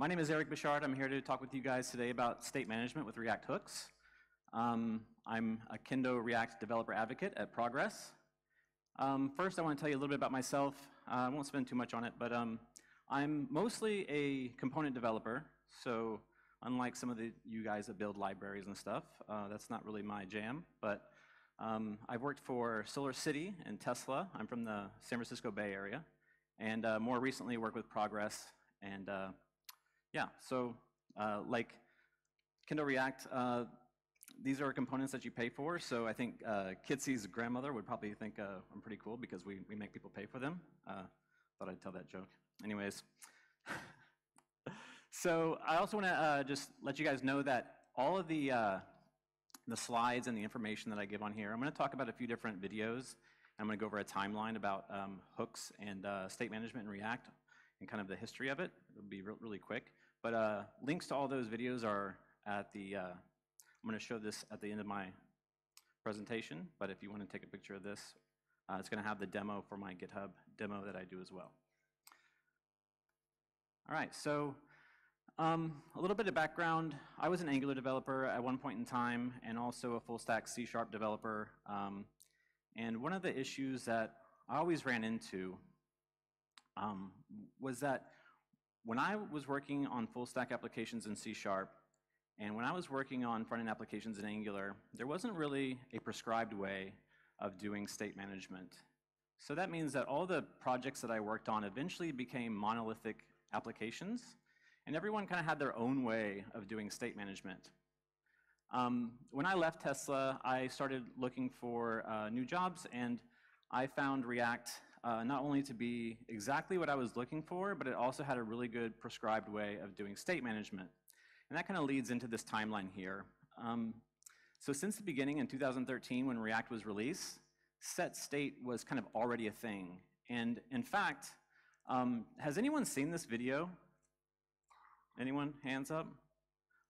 My name is Eric Bishard. I'm here to talk with you guys today about state management with React hooks. Um, I'm a Kendo React developer advocate at Progress. Um, first, I want to tell you a little bit about myself. Uh, I won't spend too much on it, but um, I'm mostly a component developer. So unlike some of the you guys that build libraries and stuff, uh, that's not really my jam. But um, I've worked for Solar City and Tesla. I'm from the San Francisco Bay Area. And uh, more recently worked with Progress. And uh, yeah, so uh, like Kendo React, uh, these are components that you pay for. So I think uh, Kitze's grandmother would probably think uh, I'm pretty cool because we, we make people pay for them. thought I'd tell that joke. Anyways. so I also want to just let you guys know that all of the the slides and the information that I give on here. I'm going to talk about a few different videos. I'm going to go over a timeline about um, hooks and uh, state management in React and kind of the history of it. It'll be re really quick. But uh, links to all those videos are at the, uh, I'm going to show this at the end of my presentation. But if you want to take a picture of this, uh, it's going to have the demo for my GitHub demo that I do as well. All right, so um, a little bit of background. I was an Angular developer at one point in time and also a full stack C Sharp developer. Um, and one of the issues that I always ran into um, was that when I was working on full stack applications in C Sharp and when I was working on front end applications in Angular, there wasn't really a prescribed way of doing state management. So that means that all the projects that I worked on eventually became monolithic applications and everyone kind of had their own way of doing state management. Um, when I left Tesla, I started looking for uh, new jobs, and I found React uh, not only to be exactly what I was looking for, but it also had a really good prescribed way of doing state management. And that kind of leads into this timeline here. Um, so since the beginning in 2013 when React was released, set state was kind of already a thing. And in fact, um, has anyone seen this video? Anyone? Hands up?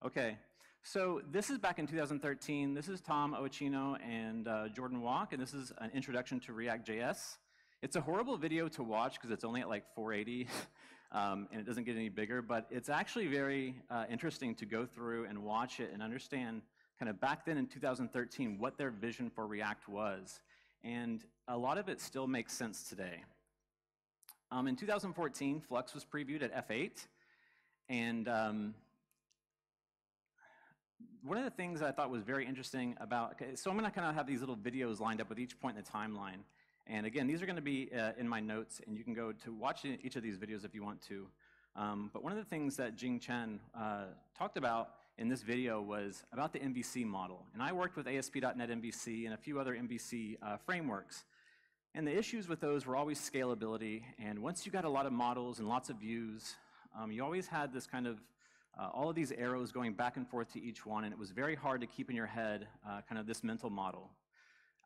Okay. So this is back in 2013. This is Tom Occhino and uh, Jordan Walke, and this is an introduction to React.js. It's a horrible video to watch because it's only at like 480 um, and it doesn't get any bigger, but it's actually very uh, interesting to go through and watch it and understand kind of back then in 2013 what their vision for React was. And a lot of it still makes sense today. Um, in 2014, Flux was previewed at F8. And um, one of the things I thought was very interesting about, okay, so I'm going to kind of have these little videos lined up with each point in the timeline. And again, these are going to be uh, in my notes, and you can go to watch each of these videos if you want to. Um, but one of the things that Jing Chen uh, talked about in this video was about the MVC model. And I worked with ASP.NET MVC and a few other MVC uh, frameworks. And the issues with those were always scalability. And once you got a lot of models and lots of views, um, you always had this kind of, uh, all of these arrows going back and forth to each one, and it was very hard to keep in your head uh, kind of this mental model.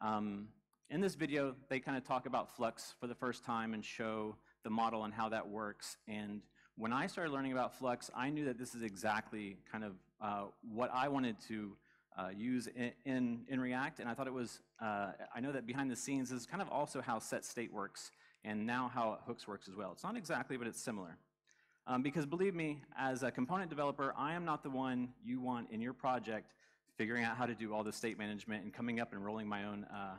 Um, in this video, they kind of talk about Flux for the first time and show the model and how that works. And when I started learning about Flux, I knew that this is exactly kind of uh, what I wanted to uh, use in, in, in, React, and I thought it was, uh, I know that behind the scenes is kind of also how set state works, and now how hooks works as well. It's not exactly, but it's similar. Um, because believe me, as a component developer, I am not the one you want in your project figuring out how to do all the state management and coming up and rolling my own uh,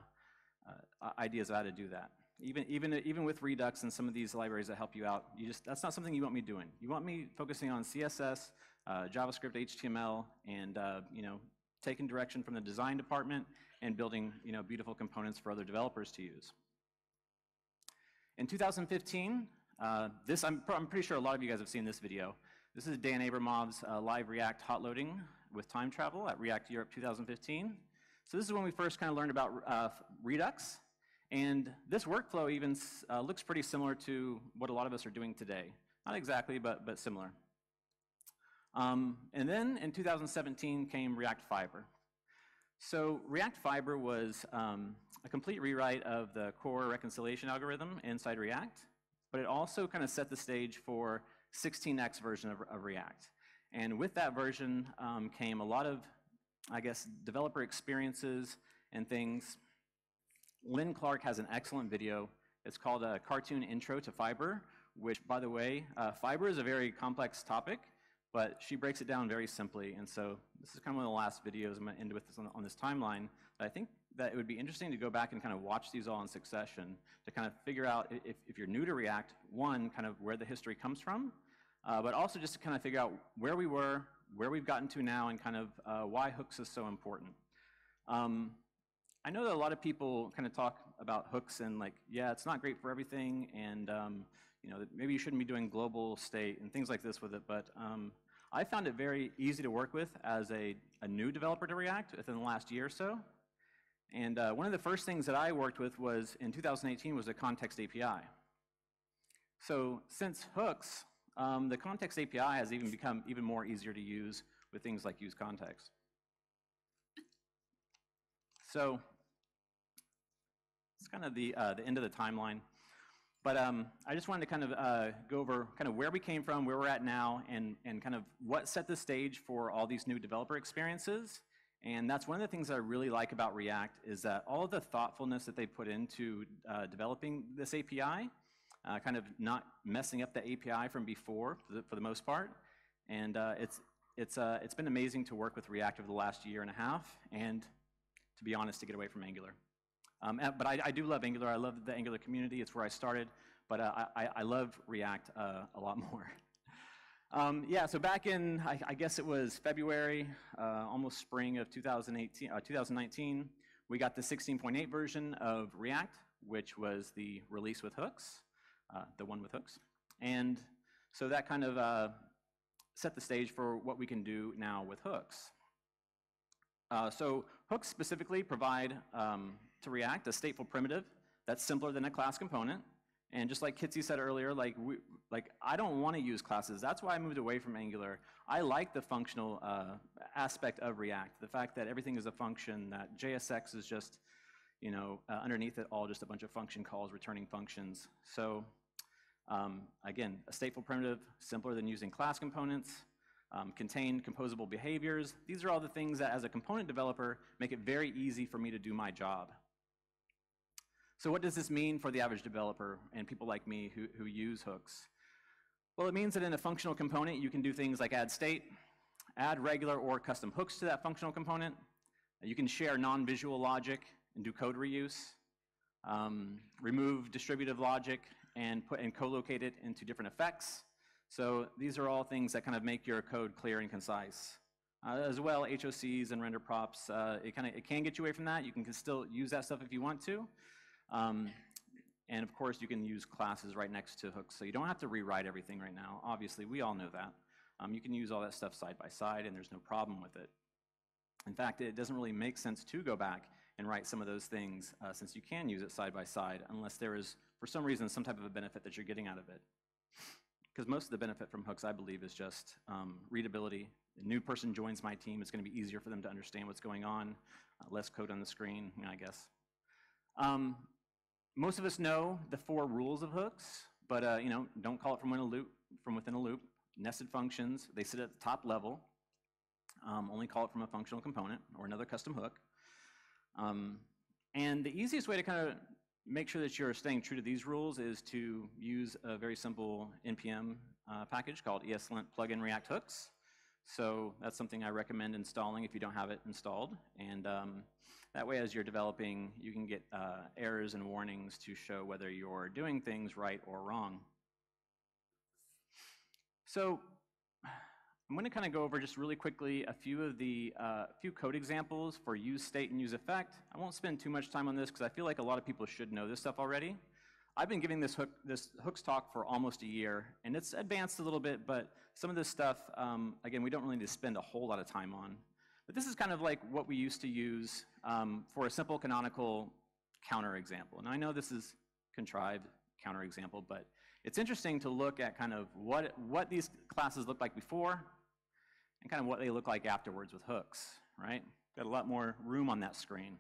ideas of how to do that. Even, even, even with Redux and some of these libraries that help you out, you just, that's not something you want me doing. You want me focusing on CSS, uh, JavaScript, HTML, and uh, you know, taking direction from the design department and building you know, beautiful components for other developers to use. In 2015, uh, this, I'm, I'm, pretty sure a lot of you guys have seen this video. This is Dan Abramov's uh, live React hot loading with time travel at React Europe 2015. So this is when we first kind of learned about uh, Redux. And this workflow even uh, looks pretty similar to what a lot of us are doing today. Not exactly, but, but similar. Um, and then in 2017 came React Fiber. So React Fiber was um, a complete rewrite of the core reconciliation algorithm inside React but it also kind of set the stage for 16x version of, of React. And with that version um, came a lot of, I guess, developer experiences and things. Lin Clark has an excellent video. It's called a cartoon intro to fiber, which, by the way, uh, fiber is a very complex topic. but she breaks it down very simply. And so this is kind of one of the last videos I'm going to end with this on, on this timeline. But I think that it would be interesting to go back and kind of watch these all in succession to kind of figure out if, if you're new to React, one, kind of where the history comes from, uh, but also just to kind of figure out where we were, where we've gotten to now, and kind of uh, why hooks is so important. Um, I know that a lot of people kind of talk about hooks and like, yeah, it's not great for everything, and um, you know, maybe you shouldn't be doing global state and things like this with it, but um, I found it very easy to work with as a, a new developer to React within the last year or so. And uh, one of the first things that I worked with was in 2018 was a context API. So since hooks, um, the context API has even become even more easier to use with things like use context. So it's kind of the, uh, the end of the timeline. But um, I just wanted to kind of uh, go over kind of where we came from, where we're at now, and, and kind of what set the stage for all these new developer experiences. And that's one of the things that I really like about React is that all of the thoughtfulness that they put into uh, developing this API, kind of not messing up the API from before for the, for the most part. And uh, it's, it's, uh, it's been amazing to work with React over the last year and a half, and to be honest, to get away from Angular. Um, but I, I, do love Angular. I love the Angular community. It's where I started. But uh, I, I, love React uh, a lot more. um, yeah, so back in, I, I guess it was February, uh, almost spring of 2018, uh, 2019, we got the 16.8 version of React, which was the release with hooks, uh, the one with hooks. And so that kind of uh, set the stage for what we can do now with hooks. so hooks specifically provide um, to React, a stateful primitive that's simpler than a class component. And just like Kitze said earlier, like, we, like I don't want to use classes. That's why I moved away from Angular. I like the functional uh, aspect of React, the fact that everything is a function, that JSX is just, you know, uh, underneath it all just a bunch of function calls returning functions. So um, again, a stateful primitive, simpler than using class components, um, contain composable behaviors. These are all the things that as a component developer make it very easy for me to do my job. So what does this mean for the average developer and people like me who, who use hooks? Well, it means that in a functional component, you can do things like add state, add regular or custom hooks to that functional component. You can share non-visual logic and do code reuse, um, remove distributive logic and put and co-locate it into different effects. So these are all things that kind of make your code clear and concise. Uh, as well, HOCs and render props, uh, it kind of it can get you away from that. You can still use that stuff if you want to, um, and of course, you can use classes right next to hooks, so you don't have to rewrite everything right now. Obviously, we all know that. Um, you can use all that stuff side by side, and there's no problem with it. In fact, it doesn't really make sense to go back and write some of those things uh, since you can use it side by side unless there is, for some reason, some type of a benefit that you're getting out of it. Because most of the benefit from hooks, I believe, is just um, readability. A new person joins my team, it's going to be easier for them to understand what's going on, uh, less code on the screen, I guess. Um, most of us know the four rules of hooks, but uh, you know, don't call it from within a loop. From within a loop, nested functions they sit at the top level. Um, only call it from a functional component or another custom hook. Um, and the easiest way to kind of make sure that you're staying true to these rules is to use a very simple NPM uh, package called ESLint plugin React hooks. So that's something I recommend installing if you don't have it installed. And um, that way, as you're developing, you can get uh, errors and warnings to show whether you're doing things right or wrong. So I'm going to kind of go over just really quickly a few of the uh, few code examples for use state and use effect. I won't spend too much time on this because I feel like a lot of people should know this stuff already. I've been giving this, hook, this hooks talk for almost a year, and it's advanced a little bit, but some of this stuff, um, again, we don't really need to spend a whole lot of time on. But this is kind of like what we used to use um, for a simple canonical counter example. And I know this is contrived counter example, but it's interesting to look at kind of what, what these classes looked like before and kind of what they look like afterwards with hooks, right? Got a lot more room on that screen.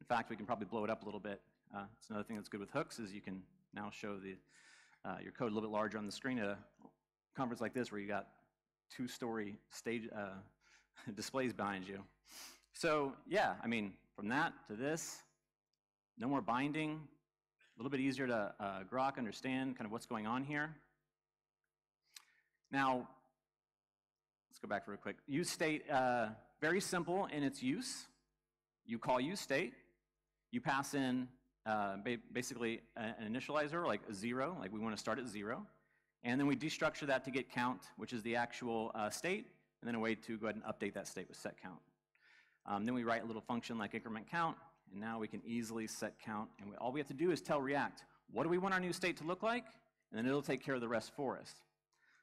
In fact, we can probably blow it up a little bit. Uh, it's another thing that's good with hooks is you can now show the, uh, your code a little bit larger on the screen at a conference like this where you got two-story stage uh, displays behind you. So yeah, I mean, from that to this, no more binding, a little bit easier to uh, grok, understand kind of what's going on here. Now, let's go back real quick. Use state, uh, very simple in its use. You call use state, you pass in uh, ba basically an initializer, like a zero, like we want to start at zero. And then we destructure that to get count, which is the actual uh, state, and then a way to go ahead and update that state with set count. Um, then we write a little function like increment count, and now we can easily set count. And we, all we have to do is tell React, what do we want our new state to look like? And then it'll take care of the rest for us.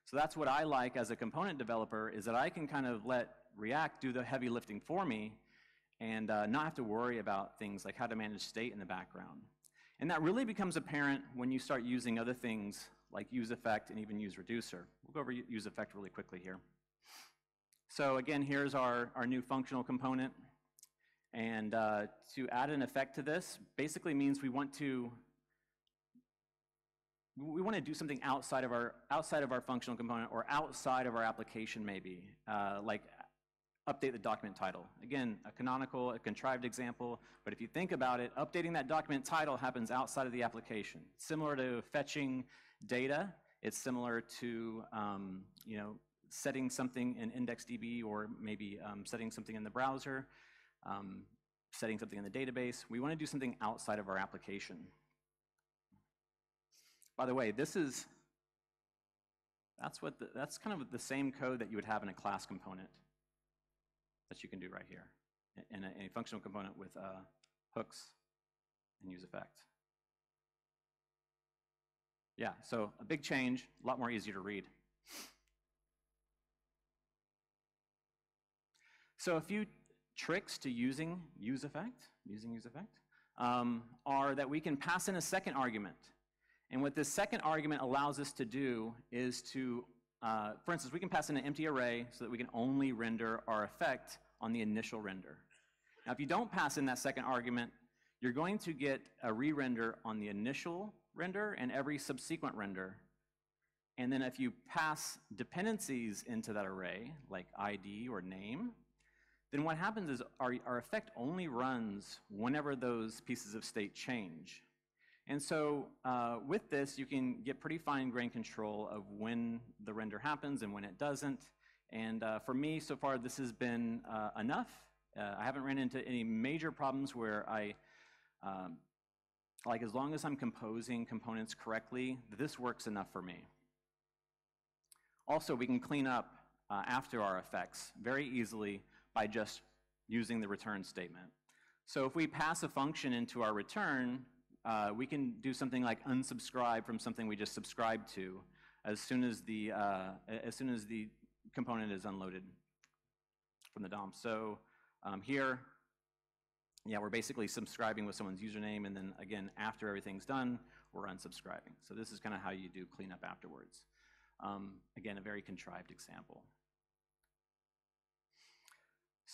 So that's what I like as a component developer, is that I can kind of let React do the heavy lifting for me and uh, not have to worry about things like how to manage state in the background. And that really becomes apparent when you start using other things like use effect and even use reducer. We'll go over use effect really quickly here. So again, here's our, our new functional component. And uh, to add an effect to this basically means we want to we want to do something outside of our outside of our functional component or outside of our application maybe, uh, like update the document title. Again, a canonical, a contrived example, but if you think about it, updating that document title happens outside of the application. Similar to fetching data, it's similar to um, you know setting something in IndexedDB or maybe um, setting something in the browser, um, setting something in the database. We want to do something outside of our application. By the way, this is, that's, what the, that's kind of the same code that you would have in a class component that you can do right here in a, a functional component with uh, hooks and use effect. Yeah, so a big change, a lot more easy to read. So a few tricks to using use effect, using use effect, um, are that we can pass in a second argument. And what this second argument allows us to do is to, uh, for instance, we can pass in an empty array so that we can only render our effect on the initial render. Now, if you don't pass in that second argument, you're going to get a re-render on the initial render and every subsequent render. And then if you pass dependencies into that array, like ID or name, then what happens is our, our effect only runs whenever those pieces of state change. And so uh, with this, you can get pretty fine-grained control of when the render happens and when it doesn't. And uh, for me, so far, this has been uh, enough. Uh, I haven't ran into any major problems where I, um, like as long as I'm composing components correctly, this works enough for me. Also, we can clean up uh, after our effects very easily by just using the return statement. So if we pass a function into our return, uh, we can do something like unsubscribe from something we just subscribed to as soon as the, uh, as soon as the component is unloaded from the DOM. So um, here, yeah, we're basically subscribing with someone's username, and then again, after everything's done, we're unsubscribing. So this is kind of how you do cleanup afterwards. Um, again, a very contrived example.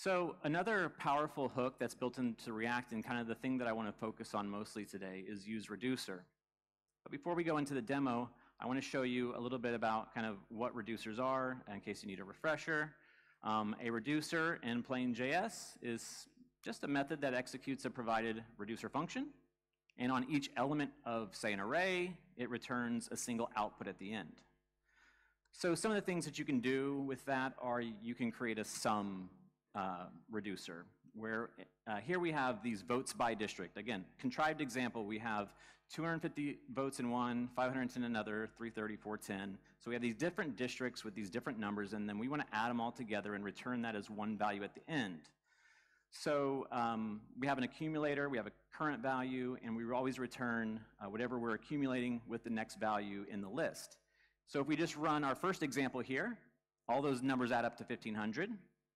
So another powerful hook that's built into React and kind of the thing that I want to focus on mostly today is use reducer. But before we go into the demo, I want to show you a little bit about kind of what reducers are in case you need a refresher. Um, a reducer in plain JS is just a method that executes a provided reducer function. And on each element of, say, an array, it returns a single output at the end. So some of the things that you can do with that are you can create a sum uh, reducer, where uh, here we have these votes by district. Again, contrived example, we have 250 votes in one, 510 in another, 330, 410. So we have these different districts with these different numbers, and then we want to add them all together and return that as one value at the end. So um, we have an accumulator, we have a current value, and we always return uh, whatever we're accumulating with the next value in the list. So if we just run our first example here, all those numbers add up to 1500.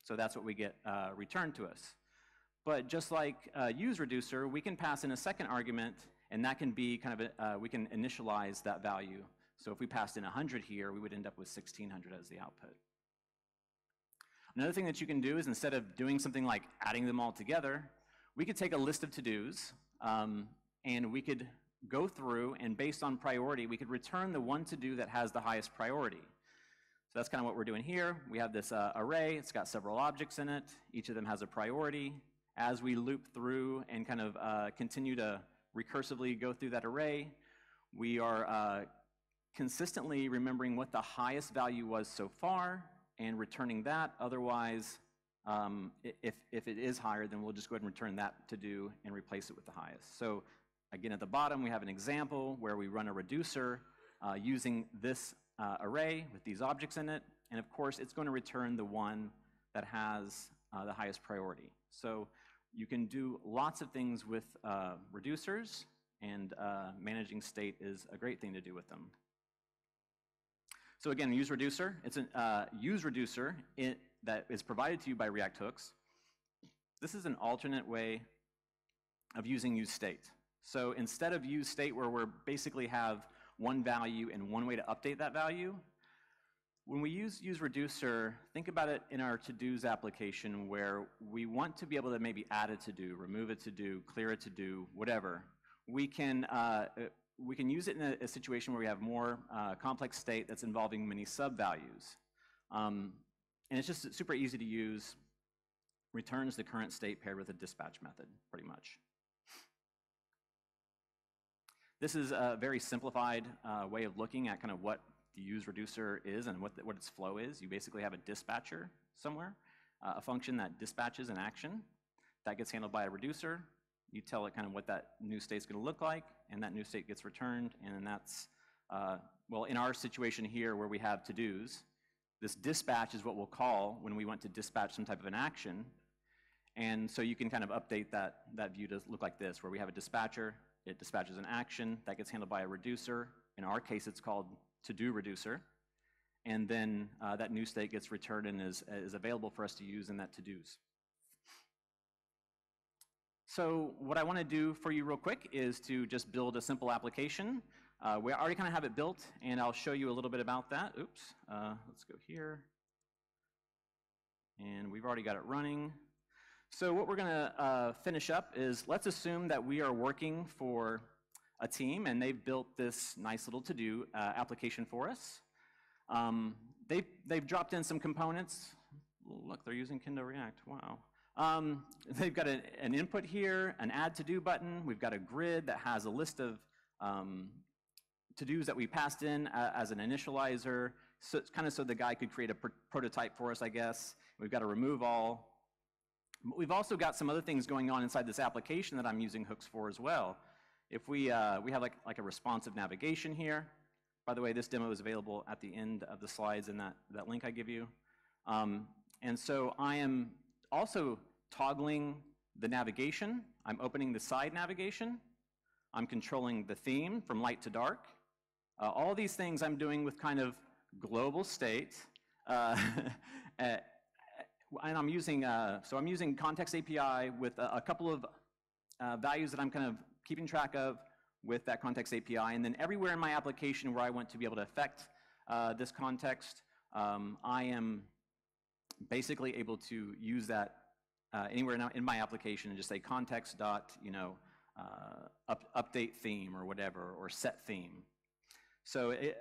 So that's what we get uh, returned to us. But just like uh, use reducer, we can pass in a second argument, and that can be kind of, a, uh, we can initialize that value. So if we passed in 100 here, we would end up with 1600 as the output. Another thing that you can do is instead of doing something like adding them all together, we could take a list of to-dos, um, and we could go through, and based on priority, we could return the one to-do that has the highest priority. So that's kind of what we're doing here. We have this uh, array. It's got several objects in it. Each of them has a priority. As we loop through and kind of uh, continue to recursively go through that array, we are uh, consistently remembering what the highest value was so far and returning that. Otherwise, um, if, if it is higher, then we'll just go ahead and return that to do and replace it with the highest. So again, at the bottom, we have an example where we run a reducer uh, using this uh, array with these objects in it. And of course, it's going to return the one that has uh, the highest priority. So you can do lots of things with uh, reducers, and uh, managing state is a great thing to do with them. So again, use reducer. It's a uh, use reducer in, that is provided to you by React hooks. This is an alternate way of using use state. So instead of use state where we basically have one value and one way to update that value, when we use use reducer, think about it in our to-dos application where we want to be able to maybe add a to-do, remove a to-do, clear a to-do, whatever. We can, uh, we can use it in a, a situation where we have more uh, complex state that's involving many sub-values. Um, and it's just super easy to use, returns the current state paired with a dispatch method, pretty much. This is a very simplified uh, way of looking at kind of what the use reducer is and what, the, what its flow is. You basically have a dispatcher somewhere, uh, a function that dispatches an action. That gets handled by a reducer. You tell it kind of what that new state's going to look like, and that new state gets returned, and that's, uh, well, in our situation here where we have to-dos, this dispatch is what we'll call when we want to dispatch some type of an action. And so you can kind of update that, that view to look like this, where we have a dispatcher, it dispatches an action, that gets handled by a reducer. In our case, it's called to-do reducer. And then uh, that new state gets returned and is, is available for us to use in that to-dos. So what I want to do for you real quick is to just build a simple application. Uh, we already kind of have it built, and I'll show you a little bit about that. Oops, uh, let's go here. And we've already got it running. So what we're going to uh, finish up is let's assume that we are working for a team, and they've built this nice little to-do uh, application for us. Um, they've, they've dropped in some components. Look, they're using Kendo React. Wow. Um, they've got a, an input here, an add to-do button. We've got a grid that has a list of um, to-dos that we passed in uh, as an initializer, so it's kind of so the guy could create a pr prototype for us, I guess. We've got a remove all. We've also got some other things going on inside this application that I'm using hooks for as well. If we, uh, we have like, like a responsive navigation here. By the way, this demo is available at the end of the slides in that, that link I give you. Um, and so I am also toggling the navigation. I'm opening the side navigation. I'm controlling the theme from light to dark. Uh, all these things I'm doing with kind of global state. Uh, and I'm using, uh, so I'm using context API with a, a couple of uh, values that I'm kind of keeping track of with that context API. And then everywhere in my application where I want to be able to affect uh, this context, um, I am basically able to use that uh, anywhere in my application and just say context dot, you know, uh, up, update theme or whatever, or set theme. So it,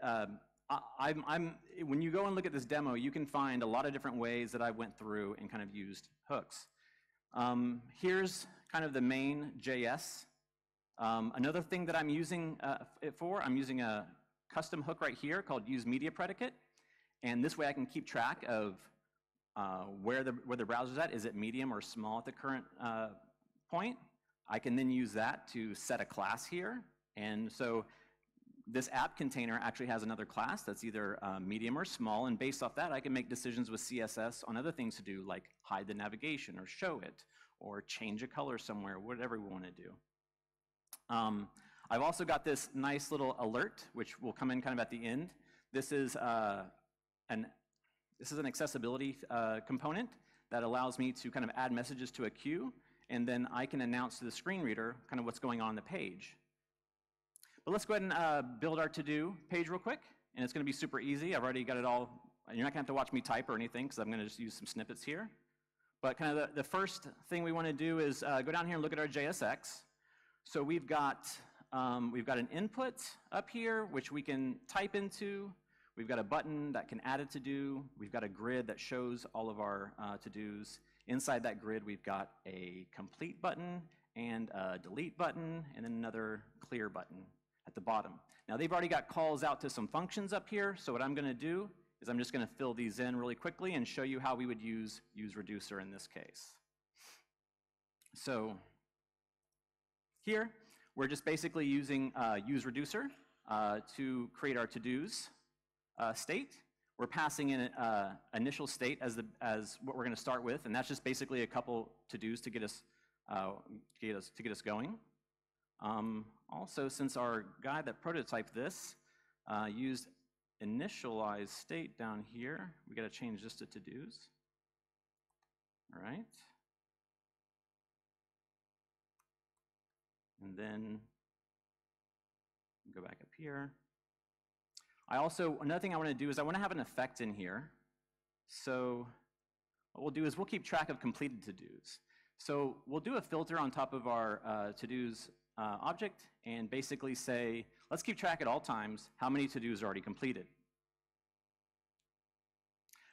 I, am I'm, when you go and look at this demo, you can find a lot of different ways that I went through and kind of used hooks. Um, here's kind of the main JS um, another thing that I'm using uh, it for, I'm using a custom hook right here called use media predicate. And this way I can keep track of uh, where, the, where the browser's at. Is it medium or small at the current uh, point? I can then use that to set a class here. And so this app container actually has another class that's either uh, medium or small, and based off that, I can make decisions with CSS on other things to do, like hide the navigation or show it, or change a color somewhere, whatever we want to do. Um, I've also got this nice little alert, which will come in kind of at the end. This is, uh, an, this is an accessibility uh, component that allows me to kind of add messages to a queue, and then I can announce to the screen reader kind of what's going on the page. But let's go ahead and uh, build our to-do page real quick, and it's going to be super easy. I've already got it all. You're not going to have to watch me type or anything, because I'm going to just use some snippets here. But kind of the, the first thing we want to do is uh, go down here and look at our JSX. So we've got, um, we've got an input up here, which we can type into. We've got a button that can add a to-do. We've got a grid that shows all of our uh, to-dos. Inside that grid, we've got a complete button and a delete button and then another clear button at the bottom. Now they've already got calls out to some functions up here, so what I'm gonna do is I'm just going to fill these in really quickly and show you how we would use use reducer in this case. So here, we're just basically using uh, use reducer uh, to create our to-dos uh, state. We're passing in an uh, initial state as, the, as what we're going to start with, and that's just basically a couple to-dos to get us, uh, get us, to get us going. Um, also, since our guy that prototyped this uh, used initialize state down here, we got to change this to to-dos. All right. And then go back up here. I also, another thing I want to do is I want to have an effect in here. So what we'll do is we'll keep track of completed to-dos. So we'll do a filter on top of our uh, to-dos uh, object and basically say, let's keep track at all times how many to-dos are already completed.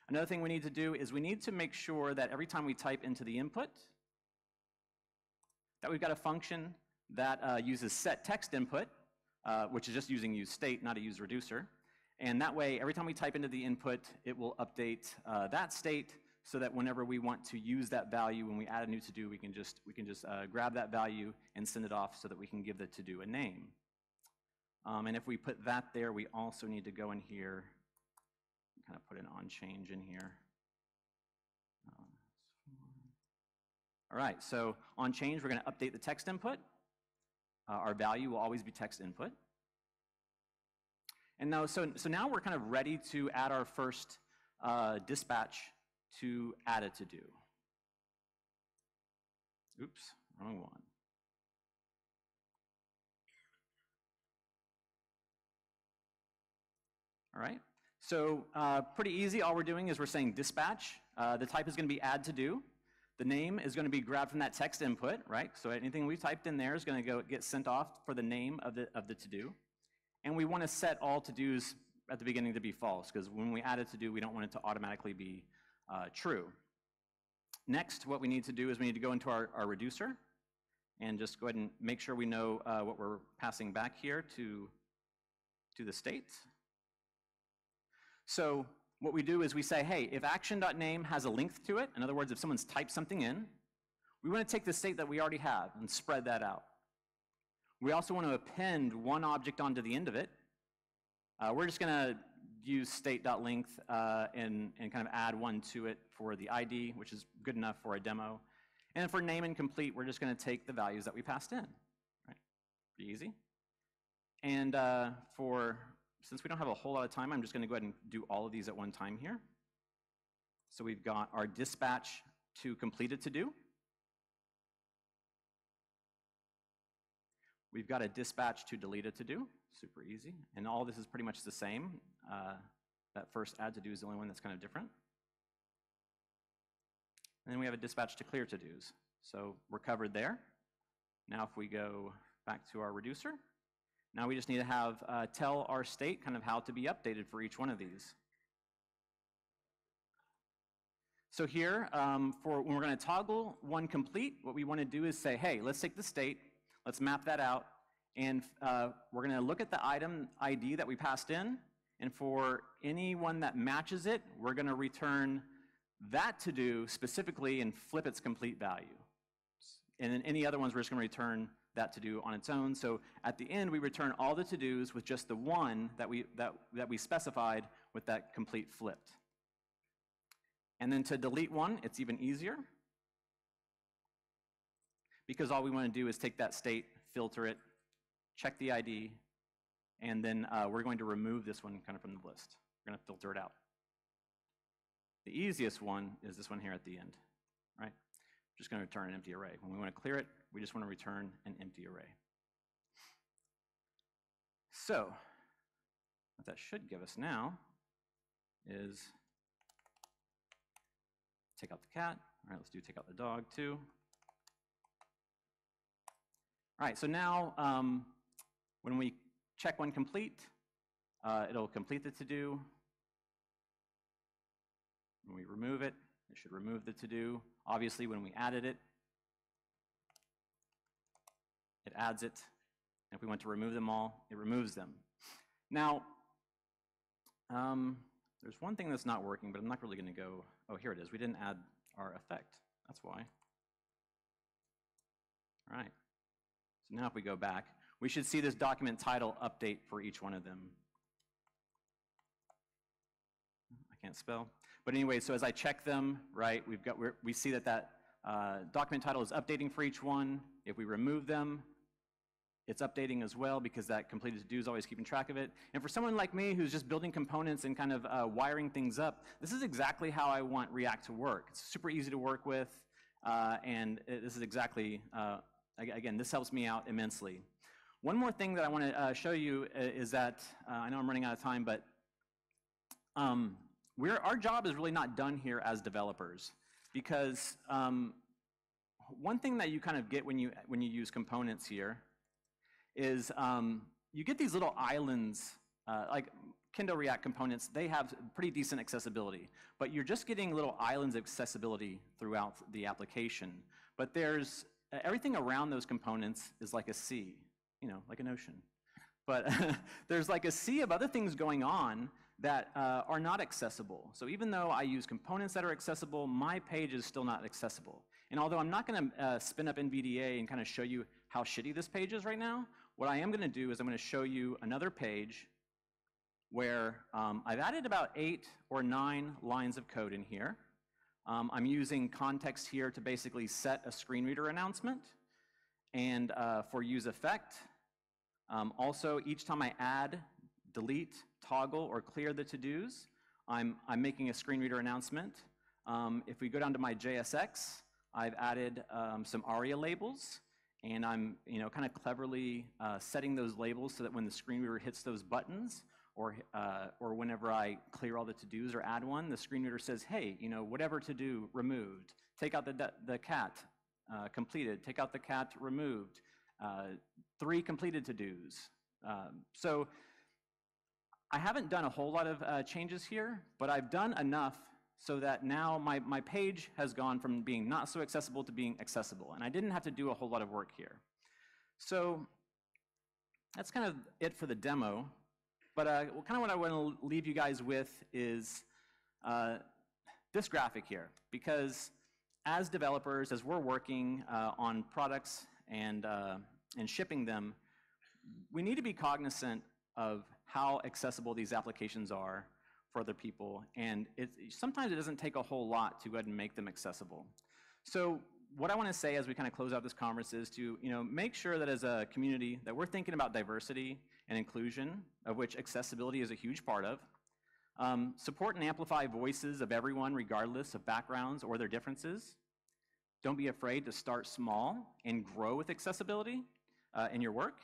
Another thing we need to do is we need to make sure that every time we type into the input, that we've got a function that uh, uses set text input, uh, which is just using use state, not a use reducer. And that way, every time we type into the input, it will update uh, that state so that whenever we want to use that value, when we add a new to-do, we can just, we can just uh, grab that value and send it off so that we can give the to-do a name. Um, and if we put that there, we also need to go in here kind of put an on change in here. All right, so on change, we're going to update the text input. Uh, our value will always be text input. And now, so, so now we're kind of ready to add our first uh, dispatch to add a to-do. Oops, wrong one. All right, so uh, pretty easy. All we're doing is we're saying dispatch. Uh, the type is going to be add to do. The name is going to be grabbed from that text input, right? So anything we typed in there is going to go get sent off for the name of the, of the to-do. And we want to set all to-dos at the beginning to be false, because when we add a to-do, we don't want it to automatically be uh, true. Next, what we need to do is we need to go into our, our reducer and just go ahead and make sure we know uh, what we're passing back here to, to the state. So what we do is we say, hey, if action.name has a length to it, in other words, if someone's typed something in, we want to take the state that we already have and spread that out. We also want to append one object onto the end of it. Uh, we're just going to use state.length uh, and, and kind of add one to it for the ID, which is good enough for a demo. And for name and complete, we're just going to take the values that we passed in. Right? Pretty easy. And uh, for since we don't have a whole lot of time, I'm just going to go ahead and do all of these at one time here. So we've got our dispatch to completed to do. We've got a dispatch to deleted to do, super easy. And all this is pretty much the same. Uh, that first add to do is the only one that's kind of different. And then we have a dispatch to clear to dos. So we're covered there. Now if we go back to our reducer, now we just need to have uh, tell our state kind of how to be updated for each one of these. So here, um, for when we're going to toggle one complete, what we want to do is say, hey, let's take the state, let's map that out, and uh, we're going to look at the item ID that we passed in, and for anyone that matches it, we're going to return that to do specifically and flip its complete value. And then any other ones, we're just going to return that to do on its own. So at the end, we return all the to-dos with just the one that we, that, that we specified with that complete flipped. And then to delete one, it's even easier because all we want to do is take that state, filter it, check the ID, and then uh, we're going to remove this one kind of from the list. We're going to filter it out. The easiest one is this one here at the end, right? Just going to return an empty array. When we want to clear it, we just want to return an empty array. So, what that should give us now is take out the cat. All right, let's do take out the dog too. All right, so now um, when we check one complete, uh, it'll complete the to-do. When we remove it, it should remove the to-do. Obviously, when we added it, it adds it. And if we want to remove them all, it removes them. Now, um, there's one thing that's not working, but I'm not really going to go, oh, here it is. We didn't add our effect. That's why. All right. So now if we go back, we should see this document title update for each one of them. I can't spell. But anyway, so as I check them, right, we've got, we see that that uh, document title is updating for each one. If we remove them, it's updating as well because that completed to do is always keeping track of it. And for someone like me who's just building components and kind of uh, wiring things up, this is exactly how I want React to work. It's super easy to work with, uh, and it, this is exactly, uh, again, this helps me out immensely. One more thing that I want to uh, show you uh, is that, uh, I know I'm running out of time, but um, our job is really not done here as developers because um, one thing that you kind of get when you, when you use components here is um, you get these little islands, uh, like Kendo React components, they have pretty decent accessibility, but you're just getting little islands of accessibility throughout the application. But there's, everything around those components is like a sea, you know, like an ocean. But there's like a sea of other things going on that uh, are not accessible. So even though I use components that are accessible, my page is still not accessible. And although I'm not gonna uh, spin up NVDA and kind of show you how shitty this page is right now, what I am gonna do is I'm gonna show you another page where um, I've added about eight or nine lines of code in here. Um, I'm using context here to basically set a screen reader announcement. And uh, for use effect, um, also each time I add, delete, toggle, or clear the to-dos, I'm, I'm making a screen reader announcement. Um, if we go down to my JSX, I've added um, some ARIA labels, and I'm you know, kind of cleverly uh, setting those labels so that when the screen reader hits those buttons, or, uh, or whenever I clear all the to-dos or add one, the screen reader says, hey, you know, whatever to-do removed, take out the, the cat, uh, completed, take out the cat removed, uh, three completed to-dos. Um, so I haven't done a whole lot of uh, changes here, but I've done enough so that now my, my page has gone from being not so accessible to being accessible, and I didn't have to do a whole lot of work here. So that's kind of it for the demo, but uh, kind of what I want to leave you guys with is uh, this graphic here, because as developers, as we're working uh, on products and, uh, and shipping them, we need to be cognizant of how accessible these applications are for other people. And it, sometimes it doesn't take a whole lot to go ahead and make them accessible. So what I want to say as we kind of close out this conference is to you know, make sure that as a community that we're thinking about diversity and inclusion, of which accessibility is a huge part of. Um, support and amplify voices of everyone regardless of backgrounds or their differences. Don't be afraid to start small and grow with accessibility uh, in your work.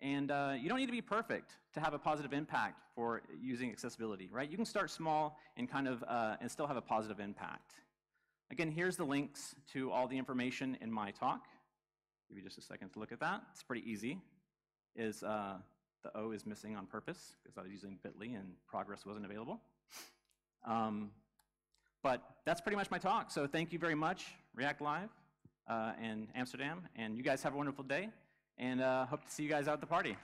And uh, you don't need to be perfect to have a positive impact for using accessibility, right? You can start small and kind of uh, and still have a positive impact. Again, here's the links to all the information in my talk. Give you just a second to look at that. It's pretty easy. Is uh, the O is missing on purpose because I was using Bitly and progress wasn't available. Um, but that's pretty much my talk. So thank you very much, React Live uh, and Amsterdam. And you guys have a wonderful day and uh, hope to see you guys out at the party.